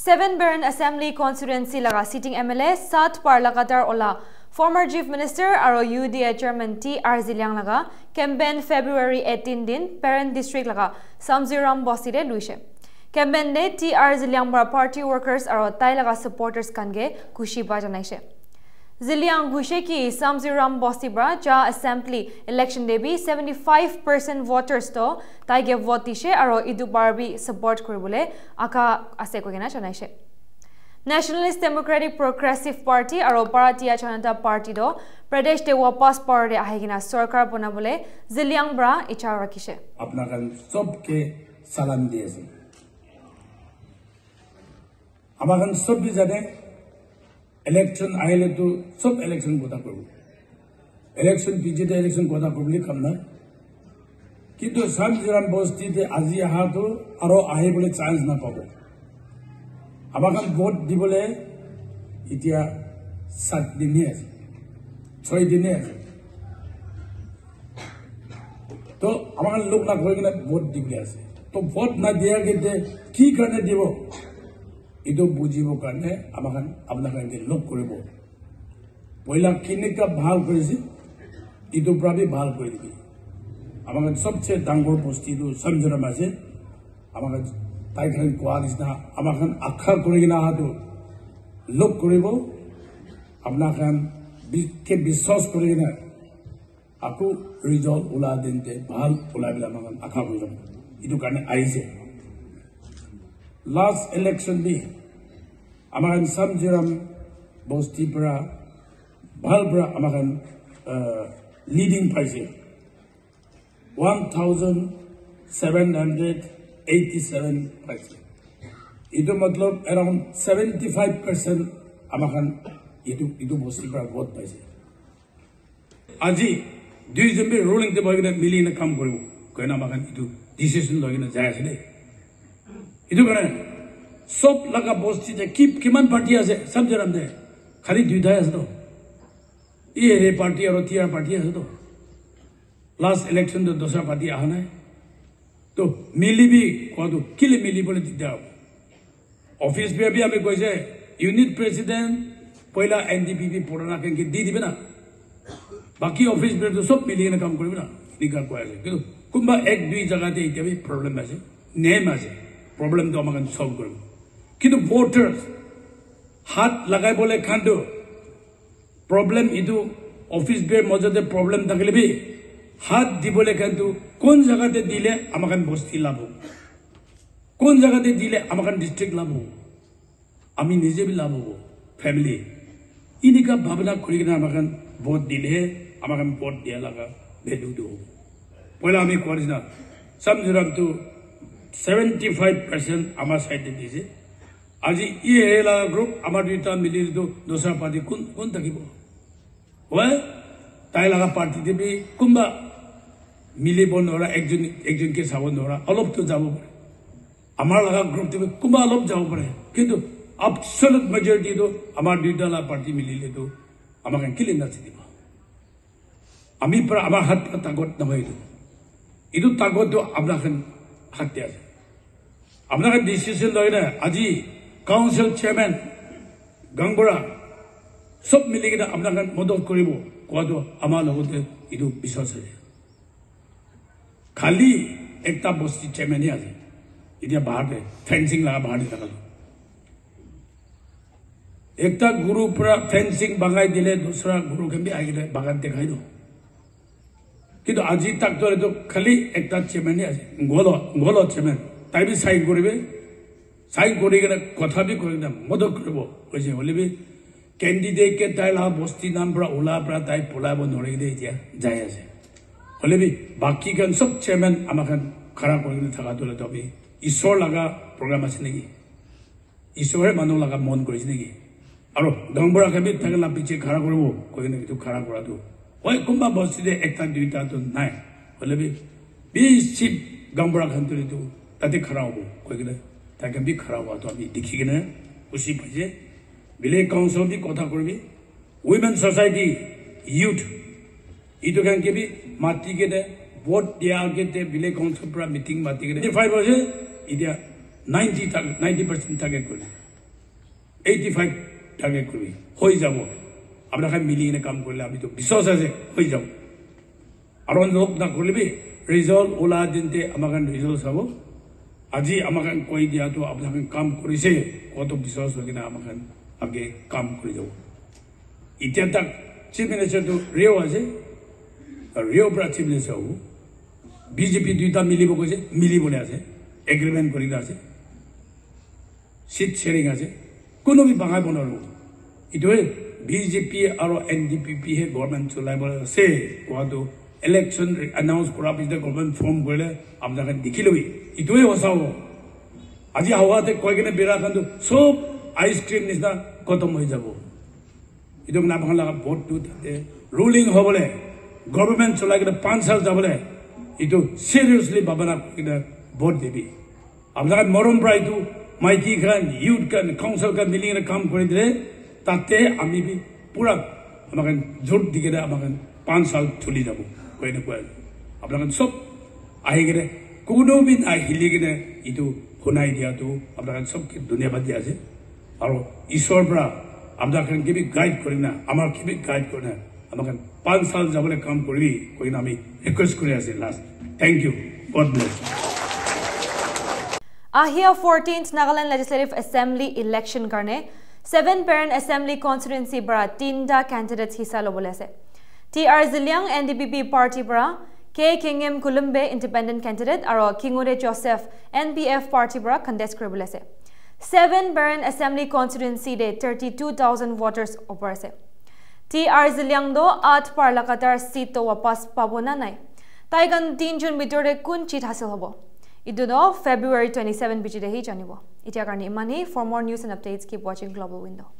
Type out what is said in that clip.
Seven Baron Assembly constituency laga sitting MLA Sat Par Lagatar Ola former Chief Minister aro UDA Chairman T R Ziliang laga campaign February 18 din parent district laga Samziram Bosi de luise campaign ne T R Ziliang bra party workers aro tai laga supporters kange kushi ba janaise Ziliang Gushe ki Samziram Bostibra ja assembly election day bi 75% voters to taige vote dishe aro idu barbi support koribole aka ase ko gena chanaise Nationalist Democratic Progressive Party aro Bharatiya Janata Party do Pradesh de wapas par de ahigina sarkar banabole Ziliang bra icha rakise अपना कल सबके सलाम दिए से हमारे Election আহিলেতো চব election কথা কৰোঁ ইলেকশ্যন বিজেপি ইলেকশ্যন কথা কৰোঁ কাম নাই কিন্তু চাংজিৰাম বস্তিতে আজি অহাটো আৰু আহিবলৈ চান্স নাপাব আমাক ভোট দিবলৈ এতিয়া সাতদিনে আছে ছয়দিনে আছে তো আমাৰ লোক নাখাই কিনে ভোট দিবলৈ আছে তো ভোট নাই দিয়াকে কি কাৰণে দিব এইটো বুজিবৰ কাৰণে আমাক আপোনাক লগ কৰিব। পইলা কেনেকুৱা ভাল কৰিছে এইটোৰ পৰা আমি ভাল কৰি দিবি আমাক চবচে ডাঙৰ বস্তুটো সঞ্জৰাম আছে আমাক তাইখান কোৱা নিচিনা আমাক আশা কৰি কিনে অহাটো লগ কৰিব। আপোনাক বিশ্বাস কৰি কিনে আকৌ ৰিজল্ট ওলা দিনতে ভাল ওলাই পেলাই আমাক আশা কৰি যাব। এইটো কাৰণে আহিছে। লাষ্ট ইলেকশ্যন দি আমাৰ চামজিৰাম বস্তিৰ পৰা ভাল পৰা আমাক লিডিং পাইছে one thousand seven hundred eighty seven পাইছে এইটো মতলব এৰাউণ্ড ছেভেণ্টি ফাইভ পাৰ্চেণ্ট আমাক এইটো এইটো বস্তিৰ পৰা ভোট পাইছে আজি দুইজন বি ৰুলিং কিনে মিলি কাম কৰিব কইনা আমাক এইটো ডিচিশ্যন লৈ কিনে যাই আছে দেই এইটো কাৰণে চব লগা বস্তি কি কিমান পাৰ্টি আছে চব জানাম দে খালি দুইটাই আছে তো ই হেৰি পাৰ্টি আৰু টিয়াৰ পাৰ্টি আছে তো লাষ্ট ইলেকশ্যনটো দোচৰা পাৰ্টি অহা নাই তো মিলিবি কোৱাটো কেলে মিলিবলৈ দিগদাৰ হ'ব অফিচ বিয়া বি আমি কৈছে ইউনিট প্ৰেচিডেণ্ট পইলা এন ডি পি পি পুৰণা কেনেকৈ দি দিবে না বাকী অফিচ বিয়াৰটো চব মিলি কিনে কাম কৰিব না এনেকুৱা কৈ আছে কিন্তু কোনোবা এক দুই জেগাতে এতিয়া প্ৰব্লেম আছে নেম আছে প্ৰব্লেমটো আমাক চল্ভ কৰিব কিন্তু ভোটাৰ হাত লগাইবলৈ খান্দো প্ৰব্লেম এইটো অফিচ বিয়াৰ মাজতে প্ৰব্লেম থাকিলে বি হাত দিবলৈ কিন্তু কোন জেগাতে দিলে আমাক বস্তি লাভ হ'ব? কোন জেগাতে দিলে আমাক ডিষ্ট্ৰিক্ট লাভ হ'ব? আমি নিজে বি লাভ হ'ব ফেমিলি এনেকুৱা ভাৱনা কৰি কিনে আমাক ভোট দিলেহে আমাক ভোট দিয়া লগা ভেলুটো হ'ব। পইলা আমি কোৱাৰ নিচিনা চামজোৰামটো ছেভেণ্টি ফাইভ পাৰ্চেণ্ট আমাৰ চাইডে দিছে আজি ই লগা গ্ৰুপ আমাৰ দুটা মিলি দোচৰা পাৰ্টি কোন কোন থাকিব হয় তাই লগা পাৰ্টিতে বি কোনোবা মিলিব নোৱাৰা একজন একজনকে চাব নোৱাৰা অলপতো যাব পাৰে আমাৰ লগা গ্ৰুপটো কোনোবা অলপ যাব পাৰে কিন্তু absolute মেজৰিটিটো আমাৰ দুইটা পাৰ্টি মিলিলেতো আমাক কেলে নাচি দিব আমি পৰা আমাৰ হাত পৰা তাগত নহয় এইটো তাগতটো আপোনাক হাতে আছে আপোনাক ডিচিশ্যন লয় না আজি কাউন্সিল চেয়াৰমেন গাংবৰা চব মিলি কিনে আপোনাক মদত কৰিব কোৱাটো আমাৰ লগতে এইটো বিশ্বাস আছে খালি একটা বস্তি চেয়াৰমেনহে আছে এতিয়া বাহাৰতে ফেঞ্চিং লগা বাহাৰতে থাকালো একটা গুৰুৰ পৰা ফেঞ্চিং বাগাই দিলে বি আহি বাগান দেখাই দিওঁ কিন্তু আজি তাক ধরেতো খালি একটা চেয়ারম্যানই আছে গল গল চেয়ারম্যান তাই বি সাইন করবে সাইন করে গেলে কথা বি করে কিনে মদত করব কৈছে হলে বি কেণ্ডিডেটকে তাই লাভ বস্তি নাম পৰা ওলা পৰা তাই পলাব নোৱাৰি কিনে এতিয়া যাই আছে। হলে বি বাকী খান চব চেয়াৰমেন আমাক খাৰা কৰি কিনে থকাটো হ'লে আমি ঈশ্বৰ লগা প্ৰগ্ৰাম আছে নেকি? ঈশ্বৰে মানুহ লগা মন কৰিছে নেকি? আৰু গাঁওবুঢ়াকে বি থাকে লাভ পিছে খাৰা কৰিব কৈ কিনে এইটো খাৰা কৰাটো। হয় কোনোবা বস্তুতে একটা দুইটাতো নাই। হ'লে বি বেছি গাঁওবুঢ়া খানটো তাতে খাৰা হ'ব। কৈ কিনে তাকে বি খাৰা হোৱাটো আমি দেখি কিনে খুচি পাইছে ভিলেজ কাউন্সিল বি কথা কৰিবি উইমেন ছ'চাইটি ইউথ এইটো কাৰণে বি মাতি কেনে ভোট দিয়াকে ভিলেজ কাউন্সিলৰ পৰা মিটিং মাতি কেনে। ফাইভ হৈছে এতিয়া নাইণ্টি নাইণ্টি পাৰ্চেণ্ট টাৰ্গেট কৰিলে। এইটি ফাইভ টাৰ্গেট কৰবি হয়ে যাব। আপনার মিলি কিনে কাম করলে আমি তো বিশ্বাস আছে হয়ে যাব আর লোক না করবি ৰিজাল্ট ওলা দিনতে আমাক ৰিজাল্ট চাব আজি আমাক কৈ দিয়াটো আপোনালোকে কাম কৰিছে কত বিশ্বাস হৈ কিনে আমাক আগে কাম কৰি যাব এতিয়া তাক চিফ মিনিষ্টাৰটো ৰিঅ' আছে ৰিঅ'ৰ পৰা চিফ মিনিষ্টাৰ হ'ব বিজেপি দুইটা মিলিব কৈছে মিলিবলৈ আছে এগ্ৰিমেণ্ট কৰি আছে চিট শ্বেয়াৰিং আছে কোনো বি নোৱাৰো এইটোৱে বিজেপি আৰু এন ডি পি পিহে গভৰ্ণমেণ্ট চলাবলৈ আছে কোৱাটো ইলেকশ্যন এনাউন্স কৰাৰ পিছতে গভৰ্ণমেণ্ট ফৰ্ম কৰিলে আপোনালোকে দেখি ল'বি এইটোৱে সঁচা হ'ব আজি হাৱাতে কৈ কিনে বিৰাখানটো চব আইচক্ৰীম নিচিনা খতম হৈ যাব এইটো আপোনাক লগা ভোটটো তাতে ৰুলিং হ'বলৈ গভৰ্ণমেণ্ট চলাই কিনে পাঁচ চাল যাবলৈ এইটো চিৰিয়াছলি ভাৱনা কিনে ভোট দিবি আপোনালোকে মৰম পৰা এইটো মাইকী খান ইউথ খান কাউন্সিল খান মিলি কিনে কাম কৰি দিলে তাতে আমি পুৰা আমাক জোৰ দি কিনে আমাক পাঁচ চাল চলি যাব কৈ নকয় আপোনালোকে চব আহি কিনে কোনোবিধ আহিলি কিনে এইটো শুনাই দিয়াটো আপোনালোকে চবকে ধন্যবাদ দিয়া আছে। আৰু ঈশ্বৰৰ পৰা আপোনালোকে কিবি গাইড কৰি না আমাৰ কিবি গাইড কৰি না আমাক পাঁচ চাল যাবলৈ কাম কৰিবি কৈ আমি ৰিকুৱেষ্ট কৰি আছে last thank you God bless আহিয়া fourteenth Nagaland legislative assembly election কাৰণে সেভেন পেৰেন্ট এসেম্বলি কনস্টিটুয়েন্সি পৰা তিনটা ক্যান্ডিডেটস হিসা ল'বলৈ আছে T R Zeliang N D P P পাৰ্টিৰ পৰা কে কিংএম কুলুম্বে ইণ্ডিপেণ্ডেণ্ট কেণ্ডিডেট আৰু কিঙুৰে জোচেফ এন পি এফ পাৰ্টিৰ পৰা কণ্টেষ্ট কৰিবলৈ আছে ছেভেন বেৰেন এছেম্বলি কনষ্টিটুৱেঞ্চিতে থাৰ্টি টু থাউজেণ্ড ভোটাৰ্ছ ওপৰ আছে টি আৰ জিলিয়াংদো আঠ পাৰ্লাকাটাৰ চিটটো ৱাপাছ পাব না নাই তাইকান তিনিজন ভিতৰতে কোন চিট হাচিল হ'ব ইটোনো ফেব্ৰুৱাৰী টুৱেণ্টি ছেভেন ভিতৰতেহি জানিব এতিয়াৰ কাৰণে ইমানেই for more news and updates keep ৱাচিং গ্ল'বেল উইণ্ড'